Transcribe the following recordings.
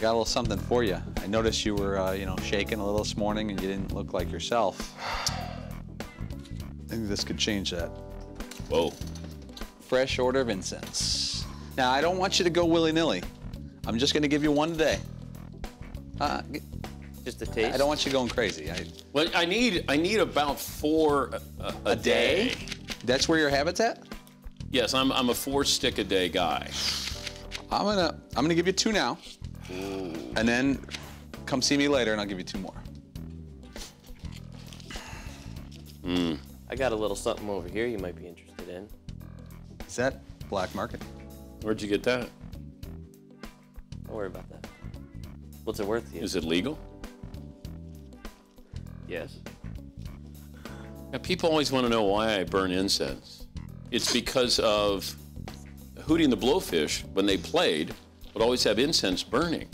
got a little something for you. I noticed you were, uh, you know, shaking a little this morning and you didn't look like yourself. I think this could change that. Whoa. Fresh order of incense. Now, I don't want you to go willy-nilly. I'm just gonna give you one today. Uh, Just a taste. I don't want you going crazy. I, Well, I need I need about four a, a, a day. That's where your habit's at? Yes, I'm I'm a four stick a day guy. I'm gonna I'm gonna give you two now, and then come see me later, and I'll give you two more. Hmm. I got a little something over here you might be interested in. Is that black market? Where'd you get that? Don't worry about that. What's it worth to you? Is it legal? yes. Yeah, people always want to know why I burn incense. It's because of Hootie and the Blowfish, when they played, would always have incense burning.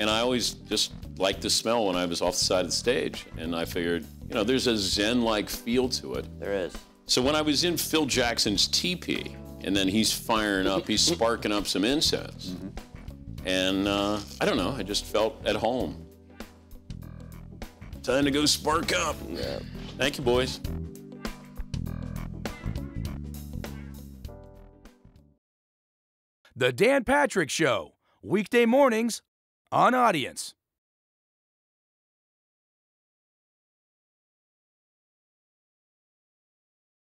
And I always just liked the smell when I was off the side of the stage. And I figured, you know, there's a Zen like feel to it. There is. So when I was in Phil Jackson's teepee, and then he's firing up, he's sparking up some incense. And uh, I don't know, I just felt at home. Time to go spark up. Yeah. Thank you, boys. The Dan Patrick Show, weekday mornings on Audience.